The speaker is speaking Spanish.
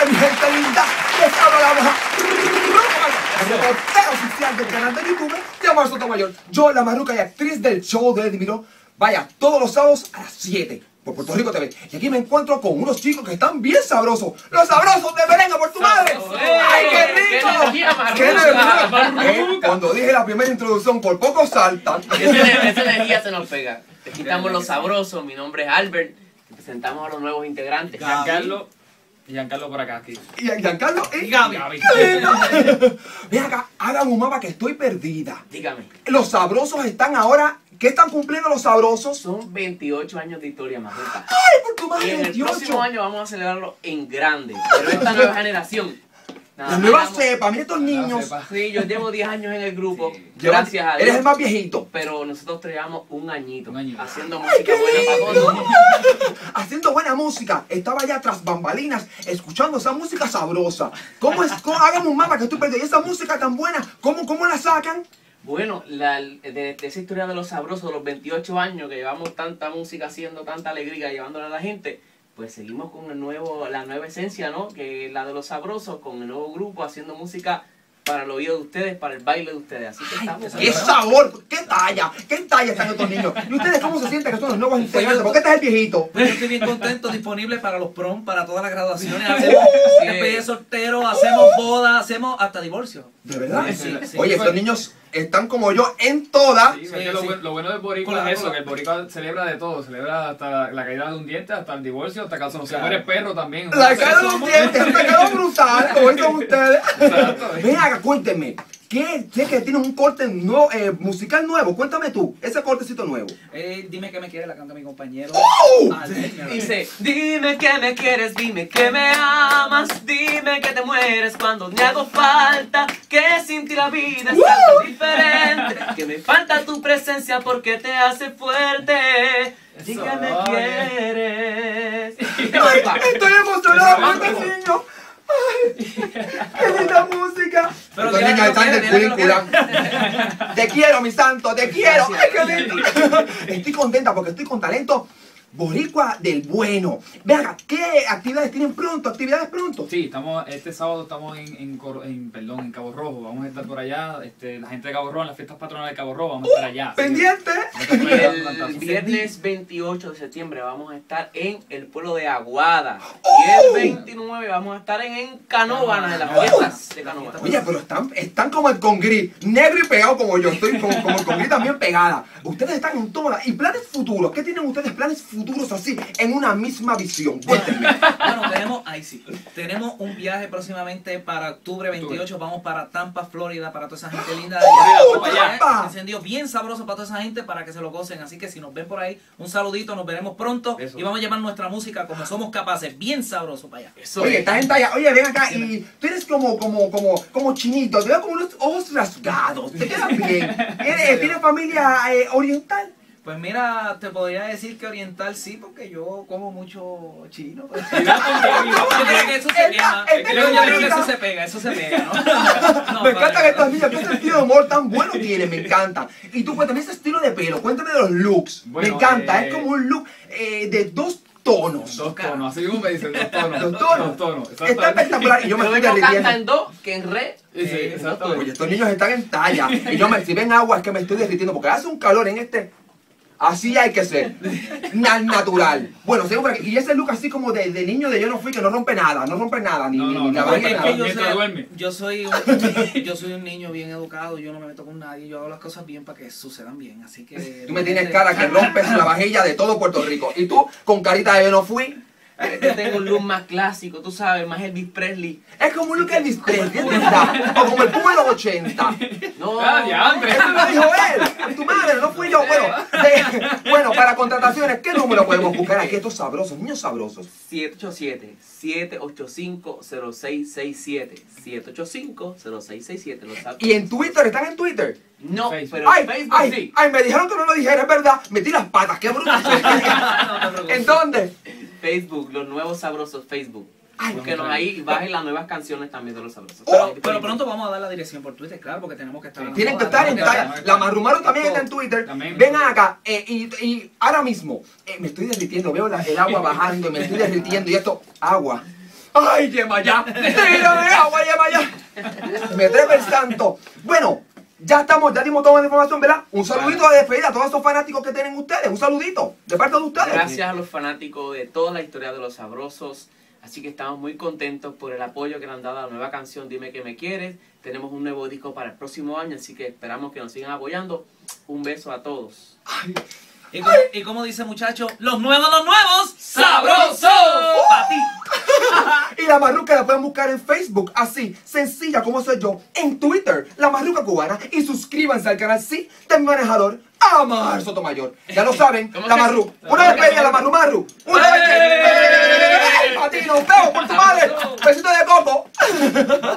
tal, mi gente linda? Les habla la abeja reportera oficial del canal de YouTube llamado Sotomayor. Yo, la marruca y actriz del show de Edmiro. Vaya, todos los sábados a las 7 por Puerto Rico TV. Y aquí me encuentro con unos chicos que están bien sabrosos. Los sabrosos de merengue por tu madre. ¡Ay, qué rico! ¡Qué energía, marruca! ¡Qué energía! Marruca. Eh, Cuando dije la primera introducción, por poco saltan. Esa, energía se nos pega. Aquí estamos los sabrosos. Mi nombre es Albert. Presentamos a los nuevos integrantes. Giancarlo. Giancarlo por acá, aquí. Y Giancarlo y Gaby. ¡Qué lindo! Ven acá, hagan un mapa que estoy perdida. Dígame, Los sabrosos están ahora. ¿Qué están cumpliendo los sabrosos? son 28 años de historia, Marruca. ¡Ay, por tu Y madre, en el 28! próximo año vamos a celebrarlo en grande. Pero esta nueva generación. Nada La nueva cepa, mira estos niños. cepa. Sí, yo llevo 10 años en el grupo. Sí. Gracias a Dios. Eres el más viejito. Pero nosotros llevamos un añito, Un añito. haciendo Ay, música qué buena para todos. Haciendo buena música. Estaba allá tras bambalinas, escuchando esa música sabrosa. ¿Cómo es? Cómo, hágame un mapa que estoy perdido. Y esa música tan buena, ¿cómo, cómo la sacan? Bueno, la, de, de esa historia de los sabrosos, de los 28 años que llevamos tanta música haciendo, tanta alegría, llevándola a la gente, pues seguimos con el nuevo, la nueva esencia, ¿no? Que la de los sabrosos, con el nuevo grupo, haciendo música para el oído de ustedes, para el baile de ustedes. Así que estamos. ¡Qué sabor! ¡Qué talla! ¿Qué talla están estos niños? ¿Y ustedes cómo se sienten que son los nuevos integrantes? ¿Por qué este es el viejito? Pues yo estoy bien contento, disponible para los prom, para todas las graduaciones. Hacemos Sí. despedida de soltero, hacemos boda, hacemos hasta divorcio. ¿De verdad? Sí, sí, sí. Oye, estos niños están como yo en toda. Sí, lo, sí. bu- lo bueno del boricua es eso, que el boricua celebra de todo, celebra hasta la, caída de un diente, hasta el divorcio, hasta que se Claro. muere el perro también. La cara de los dientes, me quedó brutal, como dicen ustedes. Exacto. Cuéntenme. ¿Qué? Sé que tienen un corte nuevo, eh, musical nuevo. Cuéntame tú, ese cortecito nuevo. Eh, dime que me quiere, la canta mi compañero. ¡Oh! Dice, dime que me quieres, dime que me amas, dime que te mueres cuando me hago falta, que sin ti la vida es algo diferente, que me falta tu presencia porque te hace fuerte, di Eso, que me quieres. Ay, estoy emocionado por niño. Ay, qué linda música. Pero lo están de película. Te quiero, mi santo, te quiero. Gracias. Ay, qué lindo. Estoy contenta porque estoy con talento boricua del bueno. Vean, ¿qué actividades tienen pronto? ¿Actividades pronto? Sí, estamos, este sábado estamos en, en, Cor- en- perdón, en Cabo Rojo, vamos a estar por allá, este, la gente de Cabo Rojo, en las fiestas patronales de Cabo Rojo, vamos a estar allá. que- Pendiente. El viernes 28 de septiembre vamos a estar en el pueblo de Aguada. Y el 29 vamos a estar en, en Canóvana, en las fiestas de Canóvana. Oye, pero están, están como el congrí, negro y pegado como yo. Estoy como, como el congrí también pegada. Ustedes están en todas. ¿Y planes futuros? ¿Qué tienen ustedes planes futuros así en una misma visión? Cuéntenme. Bueno, tenemos, ahí sí, tenemos un viaje próximamente para octubre 28, vamos para Tampa, Florida, para toda esa gente linda de ¡Oh, allá. Encendido bien sabroso para toda esa gente para que se lo gocen, así que si nos ven por ahí, un saludito, nos veremos pronto Eso. y vamos a llevar nuestra música como somos capaces, bien sabroso para allá. Eso Oye, es. estás en talla. Oye, ven acá y tú eres como, como, como, como chinito. Te veo como unos ojos rasgados. Te bien. ¿Tienes, ¿tienes familia eh, oriental? Pues mira, te podría decir que oriental sí, porque yo como mucho chino. pues. Mira, conmigo, Yo creo que eso se pega. Yo, creo que música- eso se pega, eso se pega, ¿no? No, me encantan estas niñas. ¿Qué sentido de humor tan bueno tienen? Me encanta. Y tú cuéntame ese estilo de pelo. Cuéntame de los looks. me encanta. eh, Es como un look eh, de dos tonos. Dos tonos, así como me dicen, dos tonos. Dos tonos. Dos tonos, Está espectacular. Y yo me estoy derritiendo. en do que en re. Sí, sí, Eh, exactamente. Oye, estos niños están en talla. Y yo me, si ven agua es que me estoy derritiendo. Porque hace un calor en este. Así hay que ser. Al natural. Bueno, seguimos por aquí. Y ese look así como de, de niño de yo no fui, que no rompe nada. No rompe nada. Ni, No, ni, no, ni la no, nada. que yo soy, yo, soy un, yo soy un niño bien educado, yo no me meto con nadie, yo hago las cosas bien para que sucedan bien, así que... Tú me tienes cara que rompes la vajilla de todo Puerto Rico. Y tú, con carita de yo no fui. Yo tengo un look más clásico, tú sabes, más Elvis Presley. Es como un look Elvis Presley, es verdad. O como el Puma de los 80. No, Ah, diantre. Eso lo dijo él. Tu madre, no fui yo. Bueno, de- bueno, para contrataciones, ¿qué número podemos buscar aquí? Estos sabrosos, niños sabrosos. 787-785-0667. 785-0667. ¿Lo sabes? Y en Twitter, ¿están en Twitter? No, Facebook. pero Ay, Facebook ay, sí. ay, me dijeron que no lo dijera, es verdad. Metí las patas, qué bruto. ¿En dónde? Facebook, los nuevos sabrosos Facebook. Ay, Búsquenos ahí y bajen las nuevas canciones también de los sabrosos. Oh, Pero pronto vamos a dar la dirección por Twitter, claro, porque tenemos que estar... en la Tienen que estar en estar- La Marrumaro también está en Twitter. También. Vengan acá. eh, y, y ahora mismo, eh, me estoy derritiendo. Veo la- el agua bajando y me estoy derritiendo. Y esto, agua. ¡Ay, Yemayá! ¡Tírame agua, Yemayá! Me treme el santo. Bueno, ya estamos, ya dimos toda la información, ¿verdad? Un saludito de despedida a todos esos fanáticos que tienen ustedes. Un saludito de parte de ustedes. Gracias a los fanáticos de toda la historia de los sabrosos. Así que estamos muy contentos por el apoyo que le han dado a la nueva canción Dime que me quieres. Tenemos un nuevo disco para el próximo año, así que esperamos que nos sigan apoyando. Un beso a todos. Y como, y como dice muchacho, los nuevos, los nuevos, ¡Sabrosos! Para ti. Y la marruca la pueden buscar en Facebook, así, sencilla como soy yo, en Twitter, la marruca cubana, y suscríbanse al canal sí del manejador Amar Sotomayor. Ya lo saben, ¿Cómo la marru. Una que- despedida, la marru marru. Una vez que. A ti, nos vemos por tu madre. Besito de coco.